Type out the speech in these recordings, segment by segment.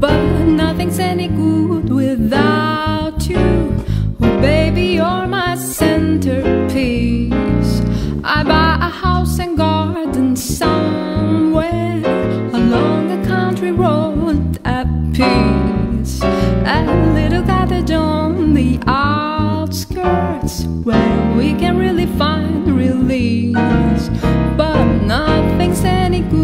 But nothing's any good without you. Oh, baby, you're my centerpiece. I buy a house and garden somewhere along a country road at peace. A little cottage on the outskirts where we can really find release. But nothing's any good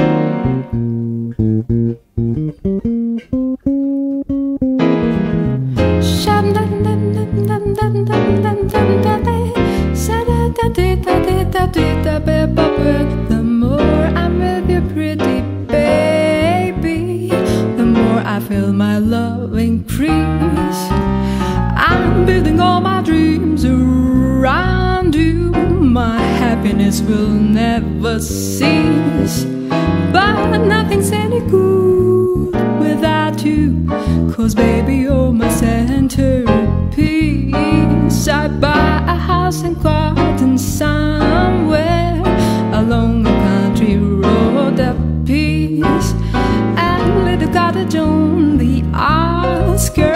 pretty baby, the more I feel my love increase. I'm building all my dreams around you. My happiness will never cease. But nothing's any good without you. Cause baby, you're my centerpiece. I buy a house and Ask her.